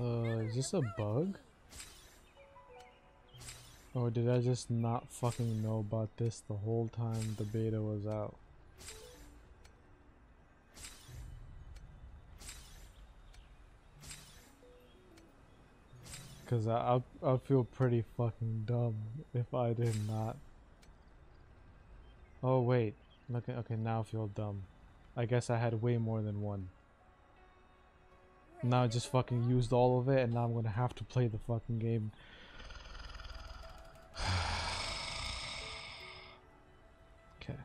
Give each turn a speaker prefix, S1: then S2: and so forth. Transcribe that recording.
S1: Uh, is this a bug? Or did I just not fucking know about this the whole time the beta was out? Cause I, I'll, I'll feel pretty fucking dumb if I did not. Oh wait, okay, okay now I feel dumb. I guess I had way more than one. Now I just fucking used all of it and now I'm gonna have to play the fucking game. okay.